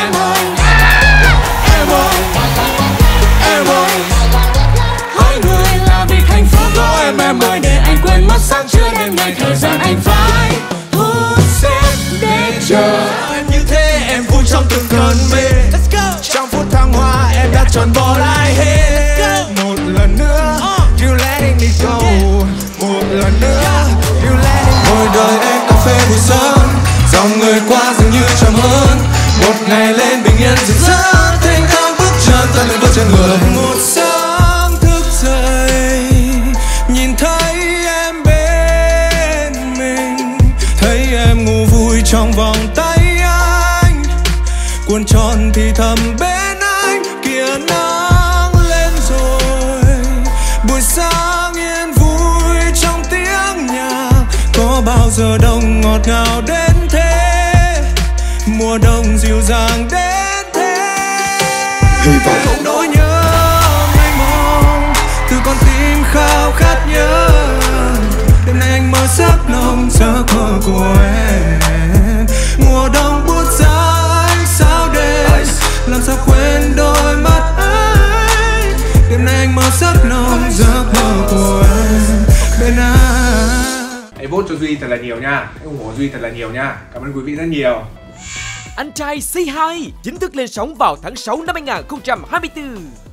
em ơi Em ơi Em ơi Hỡi người làm vì hạnh phúc của em em ơi Để anh quên mất sáng trưa đêm ngày thời gian anh phải thu xếp để chờ Em như thế em vui trong từng cơn mê Trong phút thăng hoa em đã chọn bỏ lại hết Một lần nữa You letting me go Một lần nữa You letting me Ngồi đời em cà phê buổi sớm ngày rực rỡ Thanh thang bước chân ta lên bước chân người. Một sáng thức dậy, Nhìn thấy em bên mình, Thấy em ngủ vui trong vòng tay anh. Cuốn tròn thì thầm bên anh, Kìa nắng lên rồi. Buổi sáng yên vui trong tiếng nhạc, Có bao giờ đông ngọt ngào đến thế? Mùa đông dịu dàng đến Hy vọng không nỗi nhớ mênh mông Từ con tim khao khát nhớ. Đêm nay anh mơ giấc nồng giấc mơ của em. Mùa đông buốt giá ánh sao đêm Làm sao quên đôi mắt ấy. Đêm nay anh mơ giấc nồng giấc mơ của em. Bên anh Hãy vote cho Duy thật là nhiều nha. Hãy ủng hộ Duy thật là nhiều nha. Cảm ơn quý vị rất nhiều anh trai Say Hi chính thức lên sóng vào tháng 6 năm 2024